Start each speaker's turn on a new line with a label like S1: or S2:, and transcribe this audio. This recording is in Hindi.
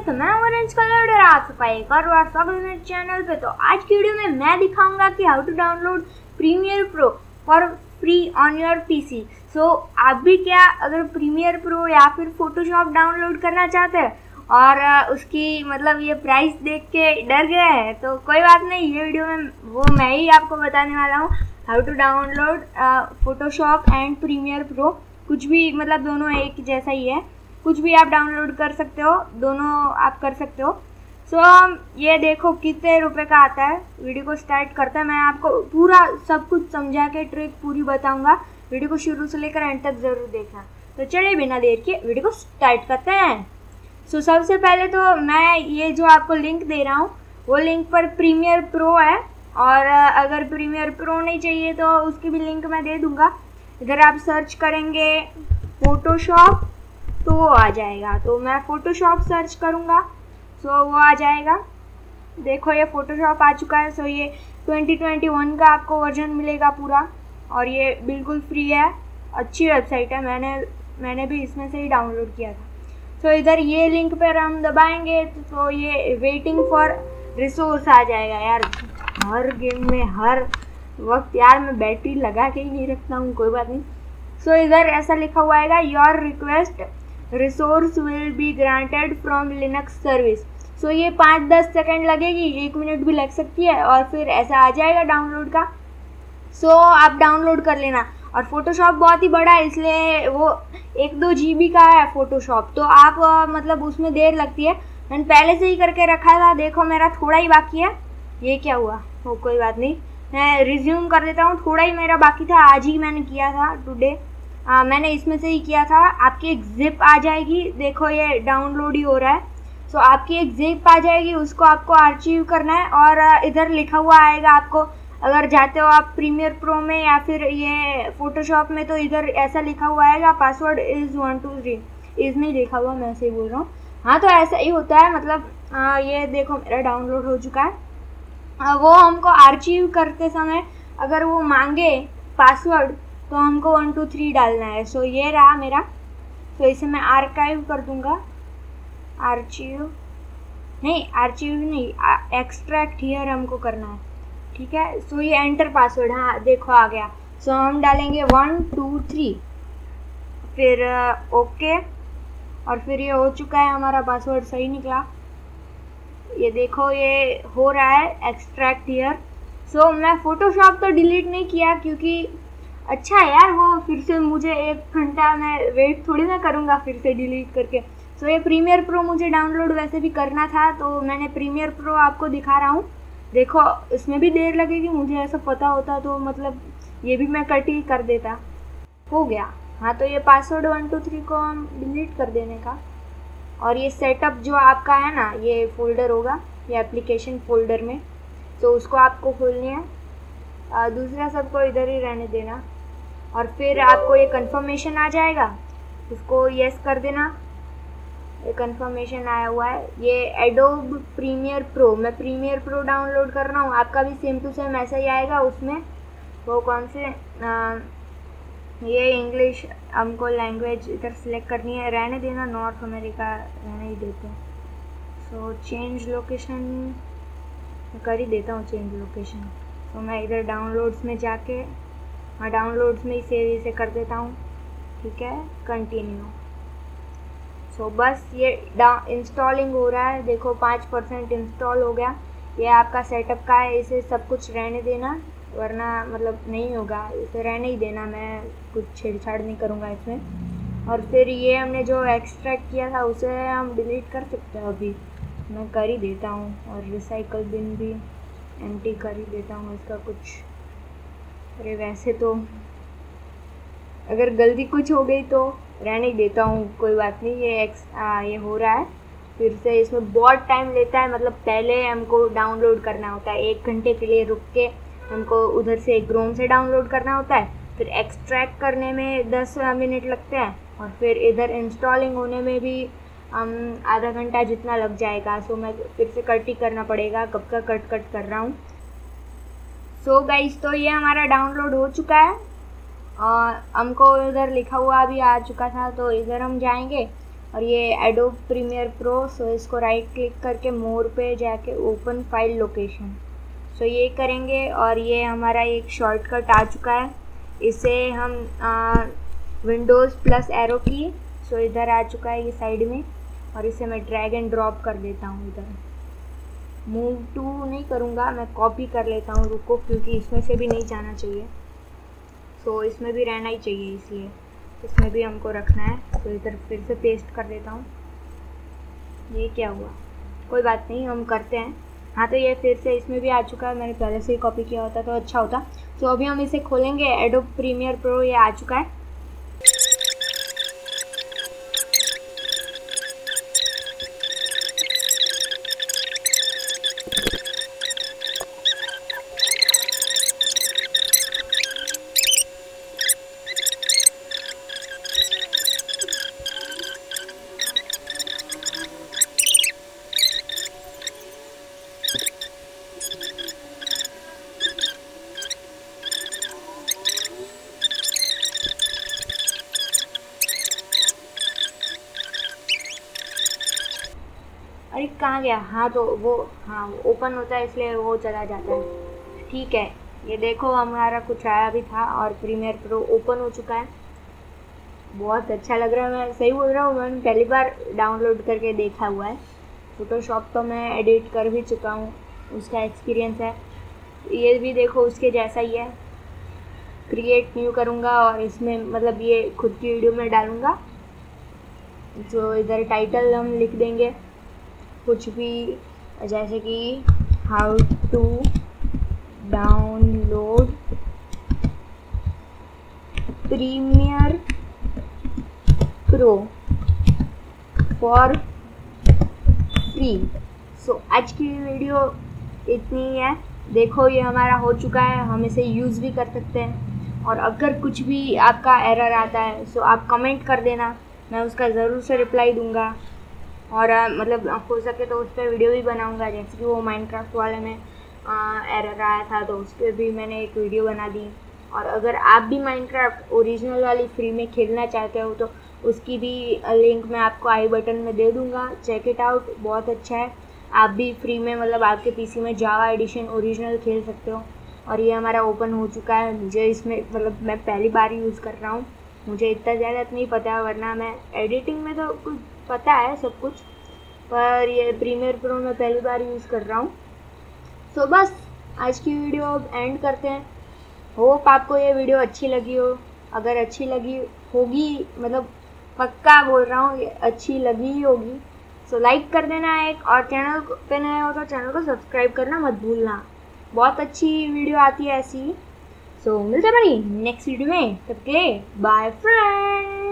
S1: गाइस तो मैं ऑरेंज कलर और आप सबका एक और बार स्वागत है मेरे चैनल पे। तो आज की वीडियो में मैं दिखाऊँगा कि how to download Premiere Pro for free on your PC so आप भी क्या अगर प्रीमियर प्रो या फिर फोटोशॉप डाउनलोड करना चाहते हैं और उसकी मतलब ये प्राइस देख के डर गए हैं तो कोई बात नहीं, ये वीडियो में वो मैं ही आपको बताने वाला हूँ how to download Photoshop and Premiere Pro कुछ भी मतलब दोनों एक जैसा ही है। कुछ भी आप डाउनलोड कर सकते हो दोनों आप कर सकते हो। सो so, ये देखो कितने रुपए का आता है। वीडियो को स्टार्ट करते हैं। मैं आपको पूरा सब कुछ समझा के ट्रिक पूरी बताऊँगा। वीडियो को शुरू से लेकर एंड तक ज़रूर देखना। तो चलिए बिना देर के वीडियो को स्टार्ट करते हैं। सो so, सबसे पहले तो मैं ये जो आपको लिंक दे रहा हूँ वो लिंक पर प्रीमियर प्रो है। और अगर प्रीमियर प्रो नहीं चाहिए तो उसकी भी लिंक मैं दे दूँगा। इधर आप सर्च करेंगे फोटोशॉप तो वो आ जाएगा। तो मैं फ़ोटोशॉप सर्च करूँगा। सो वो आ जाएगा। देखो ये फ़ोटोशॉप आ चुका है। सो ये 2021 का आपको वर्जन मिलेगा पूरा। और ये बिल्कुल फ्री है। अच्छी वेबसाइट है। मैंने मैंने भी इसमें से ही डाउनलोड किया था। सो so, इधर ये लिंक पर हम दबाएँगे। तो ये वेटिंग फॉर रिसोर्स आ जाएगा यार। हर गेम में हर वक्त यार मैं बैटरी लगा के ही रखता हूँ। कोई बात नहीं। सो so, इधर ऐसा लिखा हुआ आएगा your request resource will be granted from Linux service so ये पाँच दस सेकेंड लगेगी एक मिनट भी लग सकती है और फिर ऐसा आ जाएगा डाउनलोड का। सो so, आप डाउनलोड कर लेना। और फोटोशॉप बहुत ही बड़ा है इसलिए वो एक दो जीबी का है फोटोशॉप तो आप मतलब उसमें देर लगती है। मैंने पहले से ही करके रखा था देखो मेरा थोड़ा ही बाकी है। ये क्या हुआ? वो कोई बात नहीं। मैं रिज्यूम कर देता हूँ थोड़ा ही मेरा बाकी था आज ही मैंने किया था टुडे आ, मैंने इसमें से ही किया था। आपकी एक जिप आ जाएगी। देखो ये डाउनलोड ही हो रहा है। सो so, आपकी एक जिप आ जाएगी उसको आपको आर्चीव करना है और इधर लिखा हुआ आएगा आपको। अगर जाते हो आप प्रीमियर प्रो में या फिर ये फोटोशॉप में तो इधर ऐसा लिखा हुआ आएगा password is one two three नहीं लिखा हुआ मैं ऐसे ही बोल रहा हूँ। हाँ तो ऐसा ही होता है मतलब आ, ये देखो मेरा डाउनलोड हो चुका है। आ, वो हमको आर्चीव करते समय अगर वो मांगे पासवर्ड तो हमको वन टू थ्री डालना है। सो ये रहा मेरा। तो इसे मैं आर्काइव कर दूँगा। आर्चीव नहीं आर्चीव नहीं एक्सट्रैक्ट हियर हमको करना है। ठीक है? सो ये एंटर पासवर्ड हाँ देखो आ गया। सो हम डालेंगे वन टू थ्री फिर ओके और फिर ये हो चुका है हमारा पासवर्ड सही निकला। ये देखो, ये हो रहा है एक्सट्रैक्ट हियर सो मैं फ़ोटोशॉप तो डिलीट नहीं किया क्योंकि अच्छा है यार वो फिर से मुझे एक घंटा मैं वेट थोड़ी ना करूँगा फिर से डिलीट करके। सो so, ये प्रीमियर प्रो मुझे डाउनलोड वैसे भी करना था तो मैंने प्रीमियर प्रो आपको दिखा रहा हूँ। देखो इसमें भी देर लगेगी मुझे ऐसा पता होता तो मतलब ये भी मैं कट ही कर देता। हो गया। हाँ तो ये पासवर्ड वन टू थ्री को हम डिलीट कर देने का। और ये सेटअप जो आपका है ना ये फोल्डर होगा ये एप्लीकेशन फोल्डर में। तो उसको आपको खोलनी है। दूसरा सबको इधर ही रहने देना। और फिर आपको ये कंफर्मेशन आ जाएगा। इसको यस कर देना। ये कंफर्मेशन आया हुआ है। ये एडोब प्रीमियर प्रो मैं प्रीमियर प्रो डाउनलोड कर रहा हूँ। आपका भी सेम टू सेम ऐसा ही आएगा उसमें। वो कौन से? आ, ये इंग्लिश हमको लैंग्वेज इधर सेलेक्ट करनी है। रहने देना नॉर्थ अमेरिका रहने ही देते हैं। सो चेंज लोकेशन कर ही देता हूँ चेंज लोकेशन तो मैं इधर डाउनलोड्स में जाके हाँ डाउनलोड्स में ही सेव इसे कर देता हूँ। ठीक है? कंटिन्यू सो so, बस ये इंस्टॉलिंग हो रहा है। देखो पाँच परसेंट इंस्टॉल हो गया। ये आपका सेटअप का है इसे सब कुछ रहने देना वरना मतलब नहीं होगा। इसे रहने ही देना मैं कुछ छेड़छाड़ नहीं करूँगा इसमें। और फिर ये हमने जो एक्सट्रैक्ट किया था उसे हम डिलीट कर सकते हैं अभी। मैं कर ही देता हूँ और रिसाइकल बिन भी एम्प्टी कर ही देता हूँ इसका कुछ अरे वैसे तो अगर गलती कुछ हो गई तो रहने देता हूँ कोई बात नहीं ये एक्स आ, ये हो रहा है। फिर से इसमें बहुत टाइम लेता है मतलब पहले हमको डाउनलोड करना होता है एक घंटे के लिए रुक के हमको उधर से ग्रोम से डाउनलोड करना होता है फिर एक्सट्रैक्ट करने में दस मिनट लगते हैं और फिर इधर इंस्टॉलिंग होने में भी हम आधा घंटा जितना लग जाएगा सो मैं फिर से कट ही करना पड़ेगा कब का कट कट कर रहा हूँ। सो so गाइस तो ये हमारा डाउनलोड हो चुका है। और हमको इधर लिखा हुआ भी आ चुका था तो इधर हम जाएँगे। और ये एडोब प्रीमियर प्रो सो इसको राइट क्लिक करके मोर पे जाके ओपन फ़ाइल लोकेशन सो ये करेंगे, और ये हमारा एक शॉर्टकट आ चुका है। इसे हम विंडोज़ प्लस एरो की सो इधर आ चुका है ये साइड में। और इसे मैं ड्रैग एंड ड्रॉप कर देता हूँ इधर। मूव टू नहीं करूँगा मैं कॉपी कर लेता हूँ रुको क्योंकि इसमें से भी नहीं जाना चाहिए। सो so, इसमें भी रहना ही चाहिए इसलिए। इसमें भी हमको रखना है तो इधर फिर से पेस्ट कर देता हूँ। ये क्या हुआ? कोई बात नहीं हम करते हैं। हाँ तो ये फिर से इसमें भी आ चुका है मैंने पहले से ही कॉपी किया होता तो अच्छा होता। तो अभी हम इसे खोलेंगे एडो प्रीमियर प्रो ये आ चुका है। अरे कहाँ गया? हाँ तो वो हाँ ओपन होता है इसलिए वो चला जाता है। ठीक है, ये देखो हमारा कुछ आया भी था और प्रीमियर प्रो ओपन हो चुका है। बहुत अच्छा लग रहा है, मैं सही बोल रहा हूँ, मैंने पहली बार डाउनलोड करके देखा हुआ है। फ़ोटोशॉप तो मैं एडिट कर भी चुका हूँ, उसका एक्सपीरियंस है। ये भी देखो, उसके जैसा ही है। क्रिएट न्यू करूँगा और इसमें मतलब ये खुद की वीडियो में डालूँगा। जो इधर टाइटल हम लिख देंगे। कुछ भी, जैसे कि how to download Premiere Pro for free so आज की वीडियो इतनी ही देखो, ये हमारा हो चुका है। हम इसे यूज़ भी कर सकते हैं। और अगर कुछ भी आपका एरर आता है सो आप कमेंट कर देना। मैं उसका ज़रूर से रिप्लाई दूँगा। और आ, मतलब हो सके तो उस पर वीडियो भी बनाऊँगा जैसे कि वो माइनक्राफ्ट वाले में एरर आया था तो उस पर भी मैंने एक वीडियो बना दी। और अगर आप भी माइनक्राफ्ट ओरिजिनल वाली फ्री में खेलना चाहते हो तो उसकी भी लिंक मैं आपको आई बटन में दे दूँगा। चेक इट आउट बहुत अच्छा है। आप भी फ्री में मतलब आपके पीसी में जावा एडिशन ओरिजिनल खेल सकते हो। और ये हमारा ओपन हो चुका है। मुझे इसमें मतलब मैं पहली बार यूज़ कर रहा हूँ। मुझे इतना ज़्यादा नहीं पता वरना मैं एडिटिंग में तो कुछ पता है सब कुछ पर ये प्रीमियर प्रो मैं पहली बार यूज़ कर रहा हूँ। तो बस आज की वीडियो अब एंड करते हैं। होप आपको ये वीडियो अच्छी लगी हो। अगर अच्छी लगी होगी मतलब पक्का बोल रहा हूँ अच्छी लगी ही होगी। सो so, लाइक कर देना एक और चैनल पे नए हो तो चैनल को सब्सक्राइब करना मत भूलना। बहुत अच्छी वीडियो आती है ऐसी। सो so, मिलते बड़ी नेक्स्ट वीडियो में। तब के बाय फ्रेंड